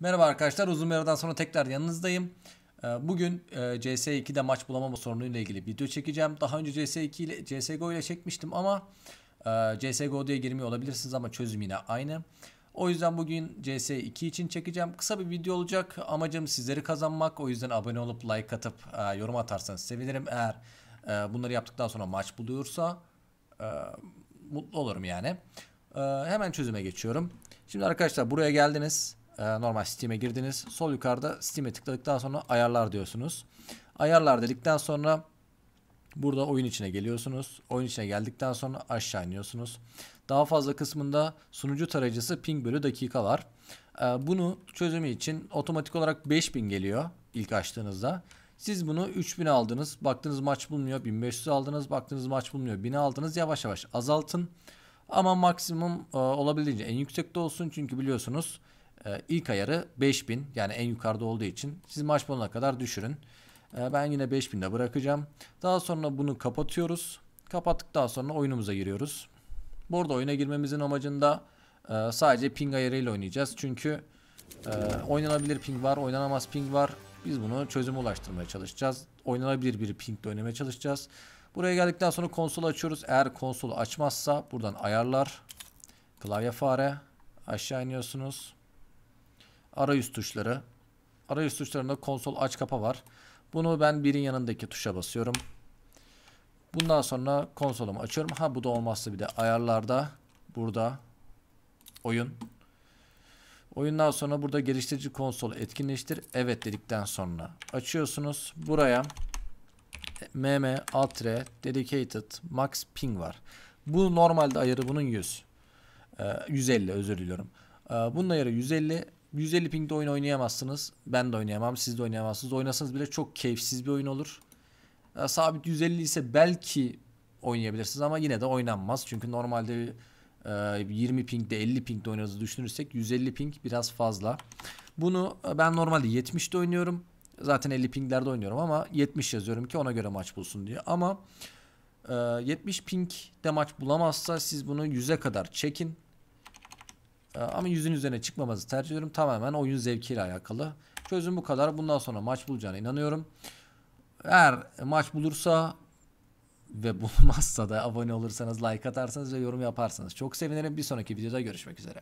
Merhaba arkadaşlar uzun bir aradan sonra tekrar yanınızdayım. Ee, Bugün e, CS2'de maç bulamama sorunuyla ilgili video çekeceğim. Daha önce CS2 ile CSGO ile çekmiştim ama e, CSGO diye girmiyor olabilirsiniz ama çözüm yine aynı. O yüzden bugün CS2 için çekeceğim. Kısa bir video olacak. Amacım sizleri kazanmak. O yüzden abone olup like atıp e, yorum atarsanız sevinirim. Eğer bunları yaptıktan sonra maç buluyorsa mutlu olurum yani. Hemen çözüme geçiyorum. Şimdi arkadaşlar buraya geldiniz. Ee, normal Steam'e girdiniz. Sol yukarıda Steam'e tıkladıktan sonra ayarlar diyorsunuz. Ayarlar dedikten sonra burada oyun içine geliyorsunuz. Oyun içine geldikten sonra aşağı iniyorsunuz. Daha fazla kısmında sunucu tarayıcısı ping bölü dakika var. Ee, bunu çözümü için otomatik olarak 5000 geliyor ilk açtığınızda. Siz bunu 3000 aldınız. Baktınız maç bulmuyor. 1500 aldınız. Baktınız maç bulmuyor. 1000 aldınız. Yavaş yavaş azaltın. Ama maksimum e, olabildiğince en yüksekte olsun. Çünkü biliyorsunuz ee, ilk ayarı 5000 yani en yukarıda olduğu için siz maç bulana kadar düşürün. Ee, ben yine 5000'de bırakacağım. Daha sonra bunu kapatıyoruz. Kapattıktan sonra oyunumuza giriyoruz. Burada oyuna girmemizin amacında e, sadece ping ayarıyla oynayacağız. Çünkü e, oynanabilir ping var, oynanamaz ping var. Biz bunu çözüme ulaştırmaya çalışacağız. Oynanabilir bir pingle oynamaya çalışacağız. Buraya geldikten sonra konsolu açıyoruz. Eğer konsolu açmazsa buradan ayarlar, klavye fare aşağı iniyorsunuz arayüz tuşları. Arayüz tuşlarında konsol aç kapa var. Bunu ben birin yanındaki tuşa basıyorum. Bundan sonra konsolumu açıyorum. Ha bu da olmazsa bir de ayarlarda burada oyun. Oyundan sonra burada geliştirici konsol etkinleştir. Evet dedikten sonra açıyorsunuz. Buraya mm altre dedicated max ping var. Bu normalde ayarı bunun 100. Ee, 150 özür diliyorum. Ee, bunun ayarı 150 150 pingde oyun oynayamazsınız. Ben de oynayamam. Siz de oynayamazsınız. Oynasanız bile çok keyifsiz bir oyun olur. Ya, sabit 150 ise belki oynayabilirsiniz ama yine de oynanmaz. Çünkü normalde e, 20 pingde 50 pingde oynadığınızı düşünürsek 150 ping biraz fazla. Bunu e, ben normalde 70'te oynuyorum. Zaten 50 pinglerde oynuyorum ama 70 yazıyorum ki ona göre maç bulsun diye. Ama e, 70 pingde maç bulamazsa siz bunu 100'e kadar çekin. Ee, ama yüzün üzerine çıkmaması tercih ediyorum. Tamamen oyun zevkiyle alakalı. Çözüm bu kadar. Bundan sonra maç bulacağına inanıyorum. Eğer maç bulursa ve bulmazsa da abone olursanız, like atarsanız ve yorum yaparsanız çok sevinirim. Bir sonraki videoda görüşmek üzere.